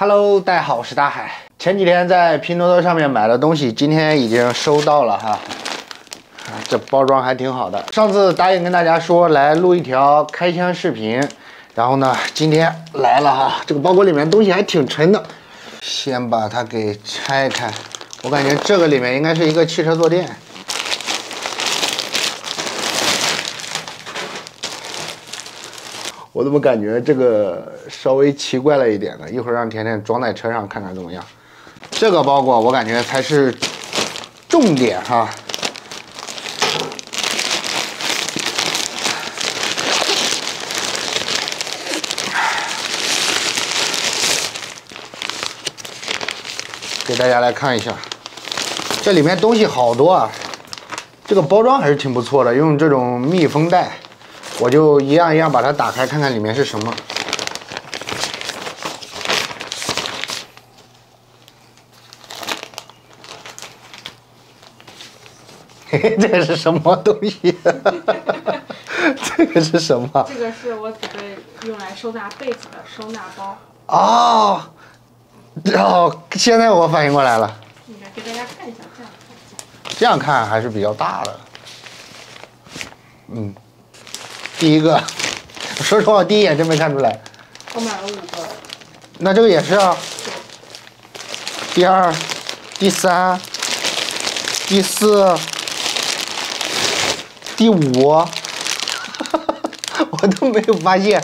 Hello，大家好，我是大海。前几天在拼多多上面买的东西，今天已经收到了哈。这包装还挺好的。上次答应跟大家说来录一条开箱视频，然后呢，今天来了哈。这个包裹里面东西还挺沉的，先把它给拆开。我感觉这个里面应该是一个汽车坐垫。我怎么感觉这个稍微奇怪了一点呢？一会儿让甜甜装在车上看看怎么样。这个包裹我感觉才是重点哈。给大家来看一下，这里面东西好多啊。这个包装还是挺不错的，用这种密封袋。我就一样一样把它打开，看看里面是什么。嘿嘿，这是什么东西？这个是什么？这个是我准备用来收纳被子的收纳包。哦，哦，现在我反应过来了。应该给大家看一下，这样看一下。这样看还是比较大的。嗯。第一个，说实话，我第一眼真没看出来。我买了五个。那这个也是啊。第二、第三、第四、第五，我都没有发现。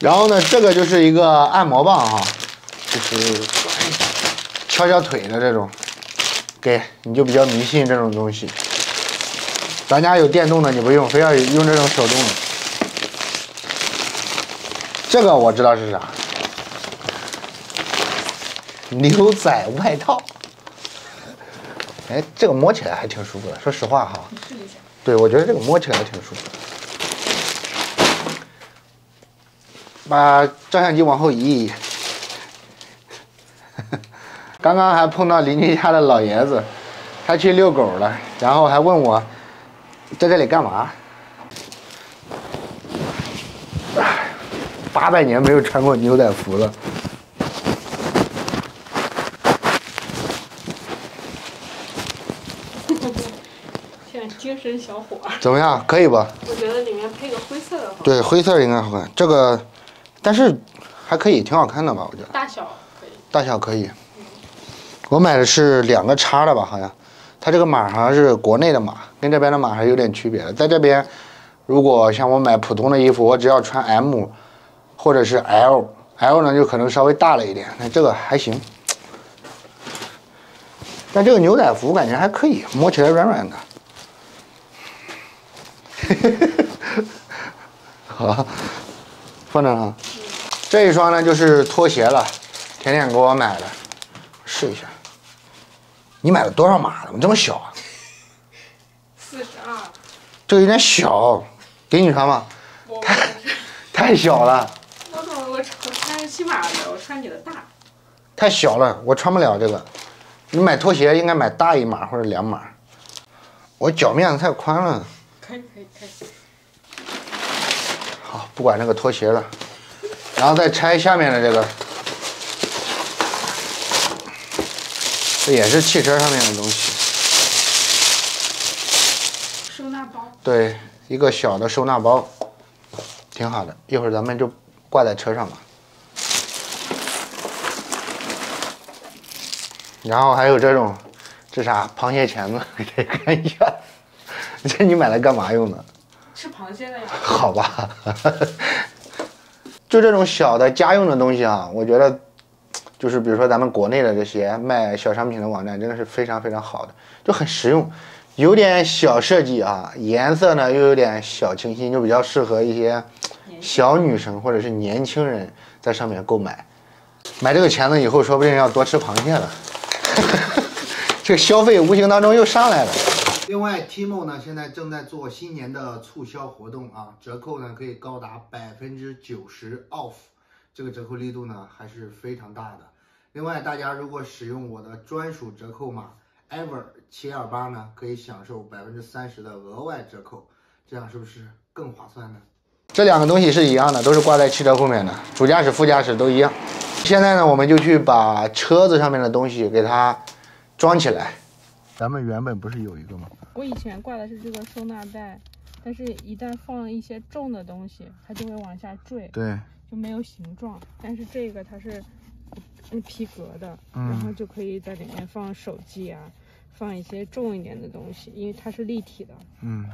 然后呢，这个就是一个按摩棒哈，就是敲敲腿的这种。给，你就比较迷信这种东西。咱家有电动的，你不用，非要用这种手动的。这个我知道是啥，牛仔外套。哎，这个摸起来还挺舒服的，说实话哈。试一下。对，我觉得这个摸起来挺舒服的。把照相机往后移。刚刚还碰到邻居家的老爷子，他去遛狗了，然后还问我。在这里干嘛？八百年没有穿过牛仔服了。现在精神小伙。怎么样？可以吧？我觉得里面配个灰色的。对，灰色应该好看。这个，但是还可以，挺好看的吧？我觉得。大小可以。大小可以。我买的是两个叉的吧？好像。它这个码好像是国内的码，跟这边的码还是有点区别的。在这边，如果像我买普通的衣服，我只要穿 M 或者是 L，L 呢就可能稍微大了一点。那这个还行，但这个牛仔服感觉还可以，摸起来软软的。好，放这啊。这一双呢就是拖鞋了，甜甜给我买的，试一下。你买了多少码？怎么这么小啊？四十二。这个有点小，给你穿吧？太太小了。我怎么我我穿十七码的，我穿你的大。太小了，我穿不了这个。你买拖鞋应该买大一码或者两码。我脚面子太宽了。可以可以可以。好，不管那个拖鞋了，然后再拆下面的这个。这也是汽车上面的东西，收纳包。对，一个小的收纳包，挺好的。一会儿咱们就挂在车上吧。然后还有这种，这啥？螃蟹钳子，给大家看一下。这你买来干嘛用的？吃螃蟹的呀。好吧。就这种小的家用的东西啊，我觉得。就是比如说咱们国内的这些卖小商品的网站，真的是非常非常好的，就很实用，有点小设计啊，颜色呢又有点小清新，就比较适合一些小女生或者是年轻人在上面购买。买这个钳子以后，说不定要多吃螃蟹了。哈哈哈这个消费无形当中又上来了。另外，Timo 呢现在正在做新年的促销活动啊，折扣呢可以高达百分之九十 off，这个折扣力度呢还是非常大的。另外，大家如果使用我的专属折扣码 ever 七二八呢，可以享受百分之三十的额外折扣，这样是不是更划算呢？这两个东西是一样的，都是挂在汽车后面的，主驾驶、副驾驶都一样。现在呢，我们就去把车子上面的东西给它装起来。咱们原本不是有一个吗？我以前挂的是这个收纳袋，但是一旦放一些重的东西，它就会往下坠，对，就没有形状。但是这个它是嗯皮革的，嗯然后就可以在里面放手机啊，放一些重一点的东西，因为它是立体的。嗯，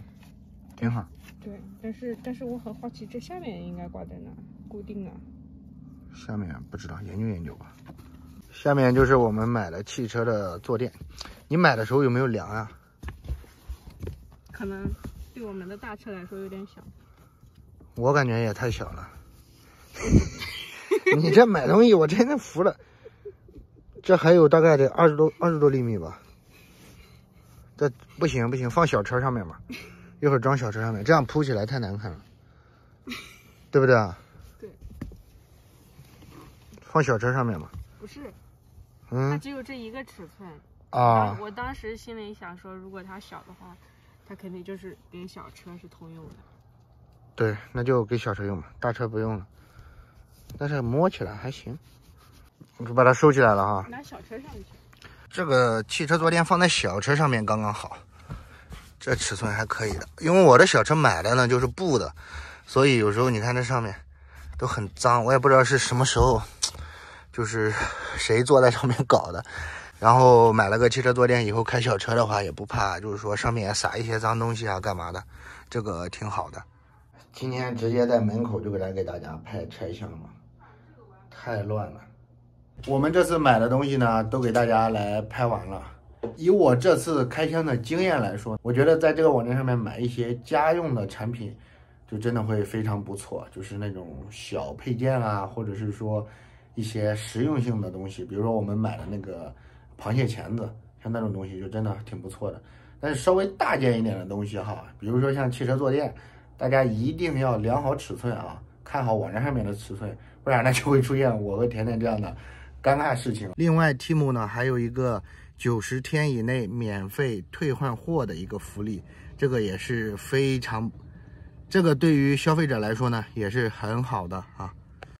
挺好。对，但是但是我很好奇，这下面应该挂在哪？固定啊？下面不知道，研究研究吧。下面就是我们买的汽车的坐垫，你买的时候有没有量啊？可能对我们的大车来说有点小。我感觉也太小了。你这买东西我真的服了，这还有大概得二十多二十多厘米吧。这不行不行，放小车上面吧，一会儿装小车上面，这样铺起来太难看了，对不对啊？对。放小车上面吧。不是，嗯它嗯只有这一个尺寸。啊，我当时心里想说，如果它小的话，它肯定就是跟小车是通用的。对，那就给小车用吧，大车不用了。但是摸起来还行，我就把它收起来了哈。拿小车上去。这个汽车坐垫放在小车上面刚刚好，这尺寸还可以的。因为我的小车买的呢就是布的，所以有时候你看这上面都很脏，我也不知道是什么时候，就是谁坐在上面搞的。然后买了个汽车坐垫以后开小车的话也不怕，就是说上面撒一些脏东西啊干嘛的，这个挺好的。今天直接在门口就给来给大家拍拆箱了，太乱了。我们这次买的东西呢，都给大家来拍完了。以我这次开箱的经验来说，我觉得在这个网站上面买一些家用的产品，就真的会非常不错，就是那种小配件啊，或者是说一些实用性的东西，比如说我们买的那个螃蟹钳子，像那种东西就真的挺不错的。但是稍微大件一点的东西哈，比如说像汽车坐垫，大家一定要量好尺寸啊，看好网站上面的尺寸，不然呢就会出现我和甜甜这样的尴尬事情。另外，Tim 呢还有一个九十天以内免费退换货的一个福利，这个也是非常，这个对于消费者来说呢也是很好的啊。